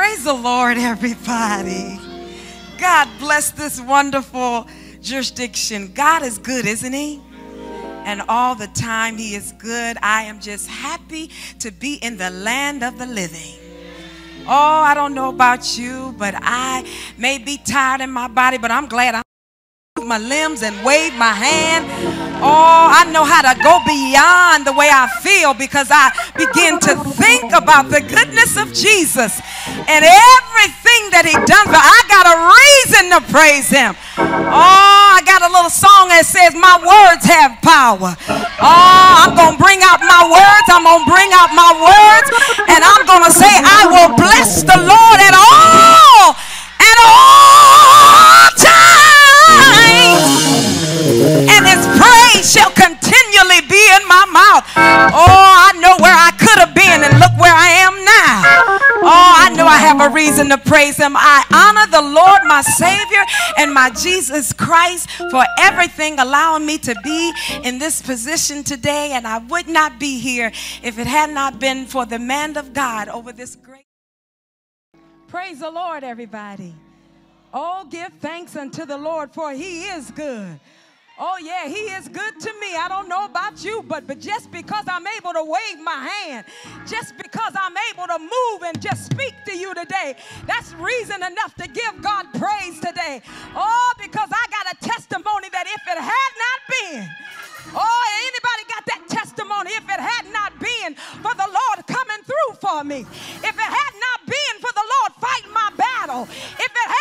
Praise the Lord, everybody. God bless this wonderful jurisdiction. God is good, isn't He? And all the time He is good. I am just happy to be in the land of the living. Oh, I don't know about you, but I may be tired in my body, but I'm glad I'm my limbs and wave my hand. Oh, I know how to go beyond the way I feel because I begin to think about the goodness of Jesus and everything that he done for. I got a reason to praise him. Oh, I got a little song that says my words have power. Oh, I'm going to bring out my words. I'm going to bring out my words and I'm going to say I will bless the Lord at all at all times praise him. I honor the Lord, my Savior, and my Jesus Christ for everything allowing me to be in this position today. And I would not be here if it had not been for the man of God over this great. Praise the Lord, everybody. Oh, give thanks unto the Lord, for he is good. Oh, yeah, he is good to me. I don't know about you, but, but just because I'm able to wave my hand, just because I'm able to move and just speak to you today, that's reason enough to give God praise today. Oh, because I got a testimony that if it had not been, oh, anybody got that testimony? If it had not been for the Lord coming through for me, if it had not been for the Lord fighting my battle, if it had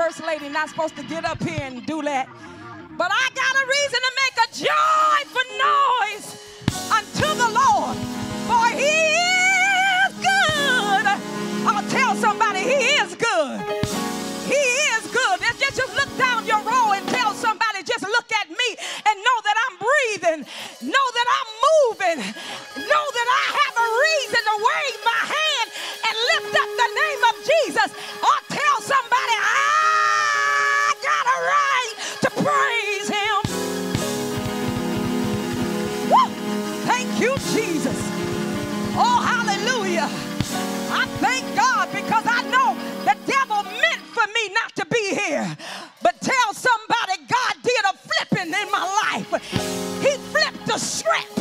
first lady not supposed to get up here and do that, but I got a reason to make a joyful noise unto the Lord, for He But tell somebody God did a flipping in my life. He flipped the script.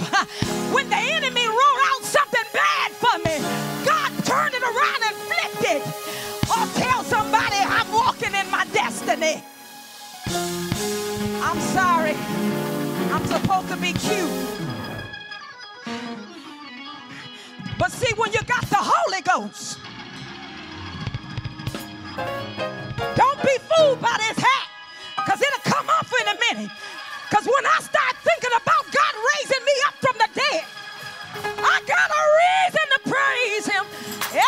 When the enemy wrote out something bad for me, God turned it around and flipped it. Or tell somebody I'm walking in my destiny. I'm sorry. I'm supposed to be cute. But see, when you got the Holy Ghost, fooled by this hat, because it'll come off in a minute. Because when I start thinking about God raising me up from the dead, I got a reason to praise Him. Yeah!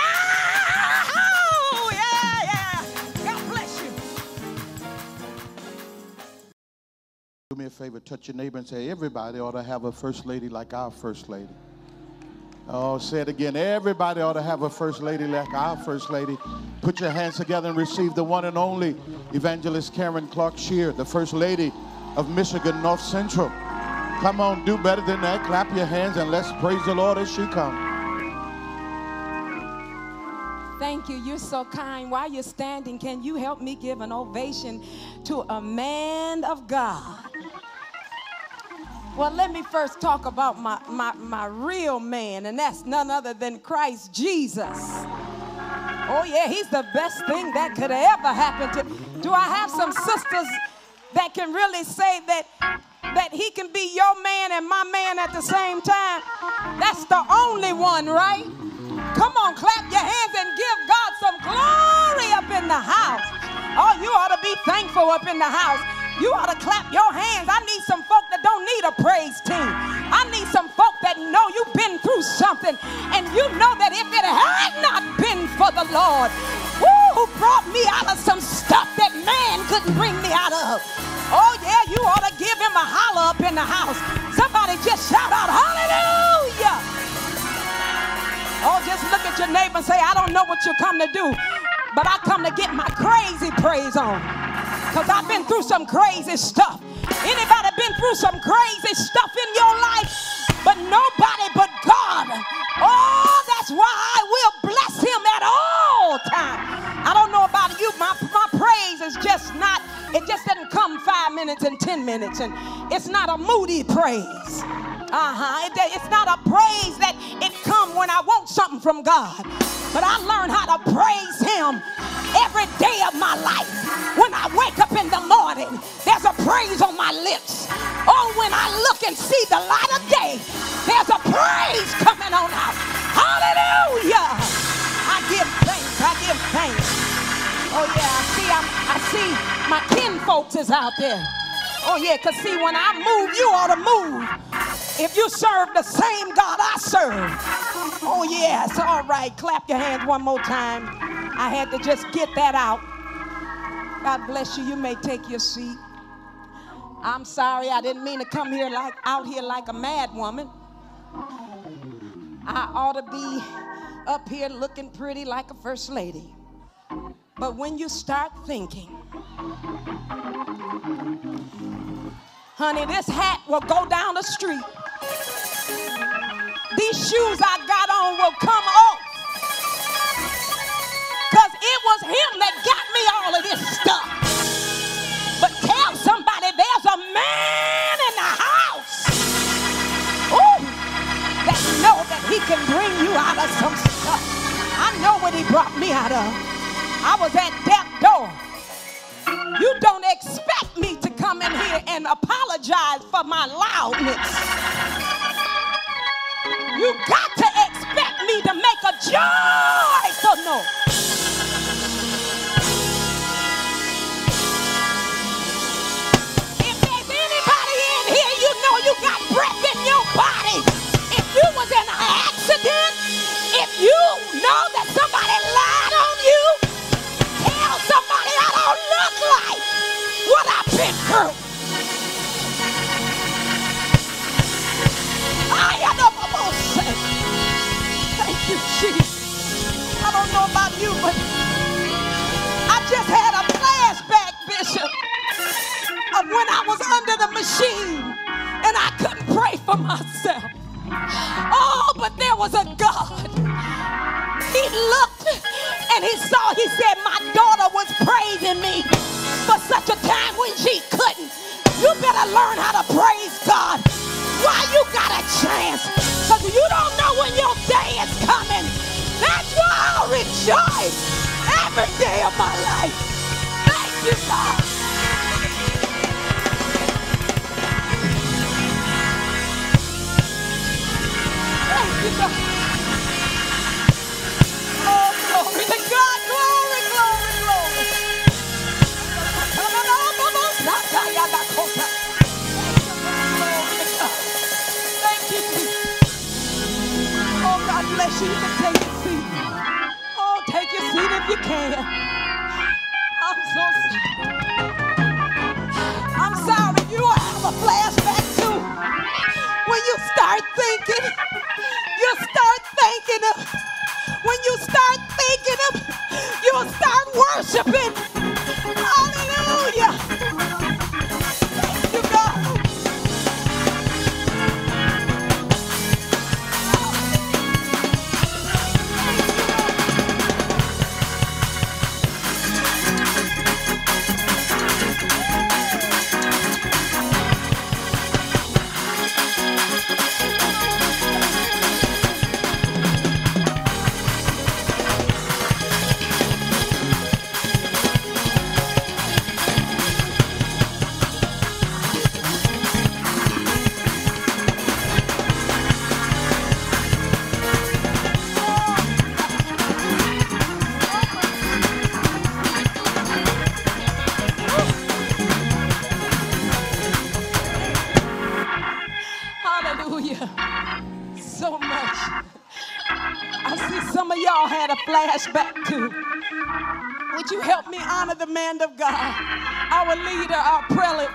Oh, yeah, yeah. God bless you. Do me a favor, touch your neighbor and say, everybody ought to have a first lady like our first lady. Oh, say it again. Everybody ought to have a first lady like our first lady. Put your hands together and receive the one and only evangelist Karen Clark Sheard, the first lady of Michigan North Central. Come on, do better than that. Clap your hands and let's praise the Lord as she comes. Thank you. You're so kind. While you're standing, can you help me give an ovation to a man of God? Well, let me first talk about my, my, my real man, and that's none other than Christ Jesus. Oh, yeah, he's the best thing that could ever happen to. Do I have some sisters that can really say that that he can be your man and my man at the same time? That's the only one, right? Come on, clap your hands and give God some glory up in the house. Oh, you ought to be thankful up in the house. You ought to clap your hands. I need some folk that don't need a praise team. I need some folk that know you've been through something and you know that if it had not been for the Lord, who brought me out of some stuff that man couldn't bring me out of. Oh, yeah, you ought to give him a holler up in the house. Somebody just shout out, Hallelujah. Oh, just look at your neighbor and say, I don't know what you come to do, but I come to get my crazy praise on. Because I've been through some crazy stuff. Anybody been through some crazy stuff in your life? But nobody but God. Oh, that's why I will bless him at all times. I don't know about you. My, my praise is just not, it just doesn't come five minutes and 10 minutes. And it's not a moody praise. Uh-huh. It, it's not a praise that it come when I want something from God. But I learned how to praise him every day of my life. When I wake up in the morning, there's a praise on my lips. Oh, when I look and see the light of day, there's a praise coming on out. Hallelujah. I give thanks. I give thanks. Oh yeah, I see I'm, I see my kin folks is out there. Oh yeah, cause see when I move, you ought to move. If you serve the same God I serve, oh, yes, all right, clap your hands one more time. I had to just get that out. God bless you. You may take your seat. I'm sorry, I didn't mean to come here like out here like a mad woman. I ought to be up here looking pretty like a first lady. But when you start thinking, honey, this hat will go down the street these shoes I got on will come off. Was him that got me all of this stuff. But tell somebody there's a man in the house ooh, that know that he can bring you out of some stuff. I know what he brought me out of. I was at death door. You don't expect me to come in here and apologize for my loudness. You got to expect me to make a joyful noise. Somebody lied on you, tell somebody I don't look like what I've been through. Thank you, Jesus. I don't know about you, but I just had a flashback, Bishop, of when I was under the machine and I couldn't pray for myself. Oh, but there was a God. He looked and he saw, he said, My daughter was praising me for such a time when she couldn't. You better learn how to praise God while you got a chance. Because you don't know when your day is coming. That's why I'll rejoice every day of my life. Thank you, God. Thank you, God. Bless you. You can take your seat. Oh, take your seat if you can. I'm so sorry. I'm sorry. You will have a flashback too. When you start thinking, you start thinking of, when you start thinking of, you'll start worshiping. Flashback to. Would you help me honor the man of God, our leader, our prelate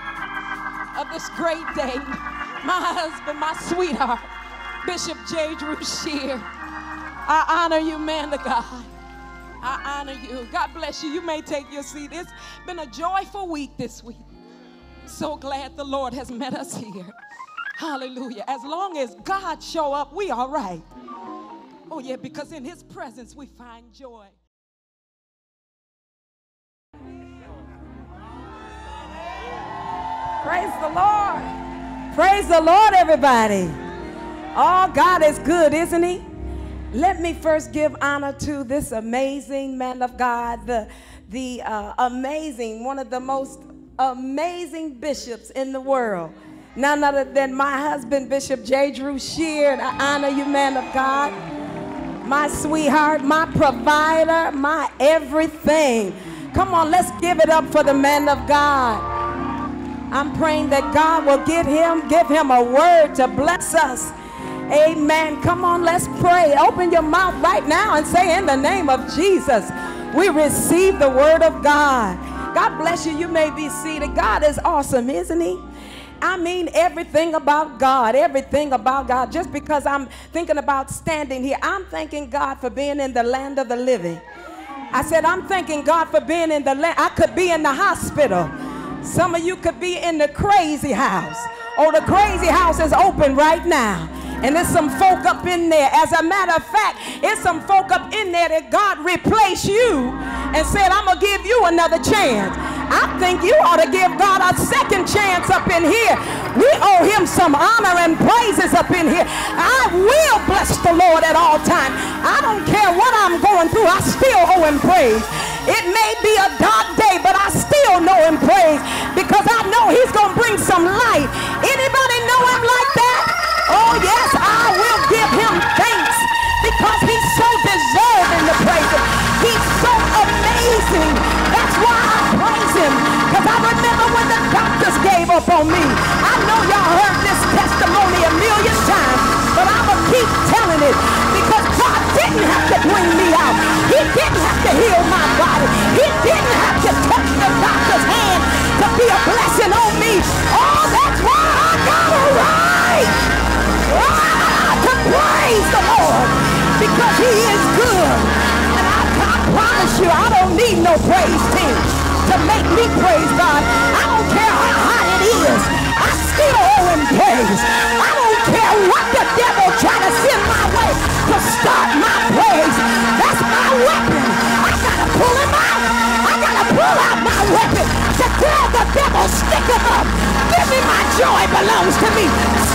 of this great day, my husband, my sweetheart, Bishop J. Drew Sheard. I honor you, man of God. I honor you. God bless you. You may take your seat. It's been a joyful week this week. so glad the Lord has met us here. Hallelujah. As long as God show up, we all right. Oh yeah, because in his presence we find joy. Praise the Lord. Praise the Lord, everybody. Oh, God is good, isn't he? Let me first give honor to this amazing man of God, the, the uh, amazing, one of the most amazing bishops in the world. None other than my husband, Bishop J. Drew Sheard. I honor you, man of God. My sweetheart, my provider, my everything. Come on, let's give it up for the man of God. I'm praying that God will give him, give him a word to bless us. Amen. Come on, let's pray. Open your mouth right now and say, In the name of Jesus, we receive the word of God. God bless you. You may be seated. God is awesome, isn't He? I mean everything about God, everything about God. Just because I'm thinking about standing here, I'm thanking God for being in the land of the living. I said, I'm thanking God for being in the land. I could be in the hospital. Some of you could be in the crazy house. Oh, the crazy house is open right now. And there's some folk up in there. As a matter of fact, it's some folk up in there that God replaced you and said, I'm going to give you another chance. I think you ought to give God a second chance up in here. We owe him some honor and praises up in here. I will bless the Lord at all times. I don't care what I'm going through. I still owe him praise. It may be a dark day, but I still know him praise because I know he's going to bring some light. Anybody know him like that? Oh, yes, up on me. I know y'all heard this testimony a million times, but I'm going to keep telling it because God didn't have to bring me out. He didn't have to heal my body. He didn't have to touch the doctor's hand to be a blessing on me. Oh, that's why I got a right ah, to praise the Lord because he is good. And I, I promise you, I don't need no praise team to make me praise weapon to tell the devil, stick him up. Give me my joy belongs to me.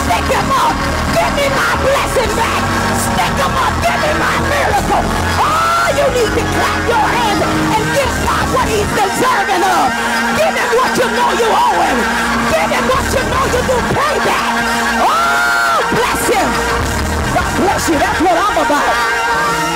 Stick him up. Give me my blessing back. Stick him up. Give me my miracle. Oh, you need to clap your hands and give God what he's deserving of. Give him what you know you owe him. Give him what you know you do payback. Oh, bless him. God bless you. That's what